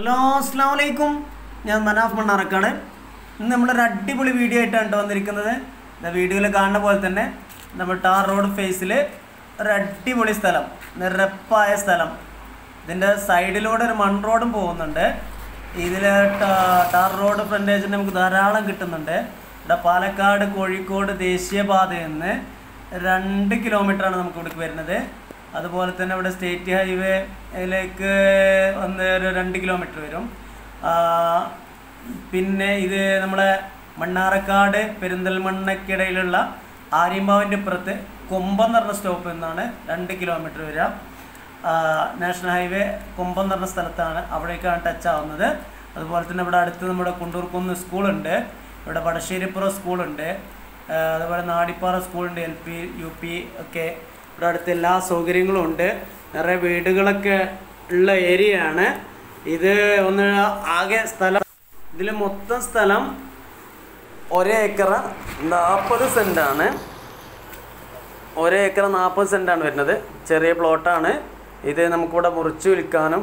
Hello അസ്ലാം വലൈക്കും ഞാൻ മനാഫ് മണ്ണാറക്കാട്. ഇന്ന് നമ്മളൊരു അടിപൊളി വീഡിയോ ആയിട്ടാണ് വന്നിരിക്കുന്നത്. വന്നിരിക്കുന്നത് വീഡിയോയിൽ കാണുന്ന പോലെ തന്നെ നമ്മൾ ടാർ റോഡ് ഫേസിൽ ഒരു അടിപൊളി സ്ഥലം നിറപ്പായ സ്ഥലം. ഇതിന്റെ സൈഡിലൂടെ ഒരു മൺ റോഡും പോകുന്നുണ്ട്. ഇതിൽ ടാർ റോഡ് ഫ്രണ്ടേജിന് നമുക്ക് ധാരാളം കിട്ടുന്നുണ്ട്. ഇവിടെ പാലക്കാട് കോഴിക്കോട് ദേശീയപാതയിൽ നിന്ന് രണ്ട് കിലോമീറ്ററാണ് നമുക്ക് ഇവിടേക്ക് വരുന്നത്. അതുപോലെ തന്നെ ഇവിടെ സ്റ്റേറ്റ് ഹൈവേയിലേക്ക് വന്ന് ഒരു രണ്ട് കിലോമീറ്റർ വരും. പിന്നെ ഇത് നമ്മളെ മണ്ണാറക്കാട് പെരിന്തൽമണ്ണയ്ക്കിടയിലുള്ള ആര്യമ്പാവിന്റെ ഇപ്പുറത്ത് കൊമ്പം പറഞ്ഞ സ്റ്റോപ്പ് എന്നാണ് രണ്ട് കിലോമീറ്റർ വരിക. നാഷണൽ ഹൈവേ കൊമ്പം പറഞ്ഞ സ്ഥലത്താണ് അവിടേക്കാണ് ടച്ച് ആവുന്നത്. അതുപോലെ തന്നെ ഇവിടെ അടുത്ത് നമ്മുടെ കുണ്ടൂർക്കുന്ന് സ്കൂളുണ്ട്. ഇവിടെ വടശ്ശേരിപ്പുറം സ്കൂളുണ്ട്. അതുപോലെ നാടിപ്പാറ സ്കൂളുണ്ട് എൽ പി യു പി ഒക്കെ ഇവിടെ അടുത്ത് എല്ലാ സൗകര്യങ്ങളും ഉണ്ട്. നിറയെ വീടുകളൊക്കെ ഉള്ള ഏരിയയാണ്. ഇത് ഒന്ന് ആകെ സ്ഥലം ഇതിൽ മൊത്തം സ്ഥലം ഒരേ ഏക്കറ. നാൽപ്പത് സെന്റാണ് ഒരേക്കർ നാൽപ്പത് സെന്റാണ് വരുന്നത്. ചെറിയ പ്ലോട്ടാണ്. ഇത് നമുക്കിവിടെ മുറിച്ച് വിൽക്കാനും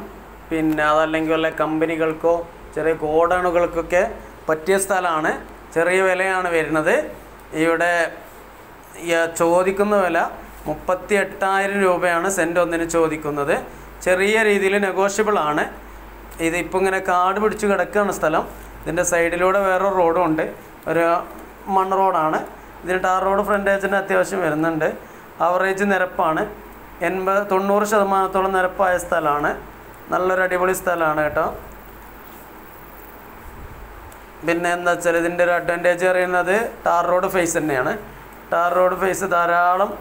പിന്നെ അതല്ലെങ്കിൽ വല്ല കമ്പനികൾക്കോ ചെറിയ ഗോഡൗണുകൾക്കൊക്കെ പറ്റിയ സ്ഥലമാണ്. ചെറിയ വിലയാണ് വരുന്നത്. ഇവിടെ ചോദിക്കുന്ന വില മുപ്പത്തി എട്ടായിരം രൂപയാണ് സെന്റ് ഒന്നിന് ചോദിക്കുന്നത്. ചെറിയ രീതിയിൽ നെഗോഷ്യബിൾ ആണ്. ഇതിപ്പോൾ ഇങ്ങനെ കാട് പിടിച്ച് കിടക്കുകയാണ് സ്ഥലം. ഇതിന്റെ സൈഡിലൂടെ വേറൊരു റോഡും ഉണ്ട്. ഒരു മണ്ണ് റോഡാണ് ഇതിന് ടാർ റോഡ് ഫ്രണ്ടേജിന് അത്യാവശ്യം വരുന്നുണ്ട്. ആവറേജ് നിരപ്പാണ്. എൺപത് തൊണ്ണൂറ് ശതമാനത്തോളം നിരപ്പായ സ്ഥലമാണ്. നല്ലൊരു അടിപൊളി സ്ഥലമാണ് കേട്ടോ. പിന്നെ എന്താ വെച്ചാൽ ഇതിന്റെ ഒരു അഡ്വാന്റേജ് പറയുന്നത് ടാർ റോഡ് ഫേസ് തന്നെയാണ്. ടാർ റോഡ് ഫേസ് ധാരാളം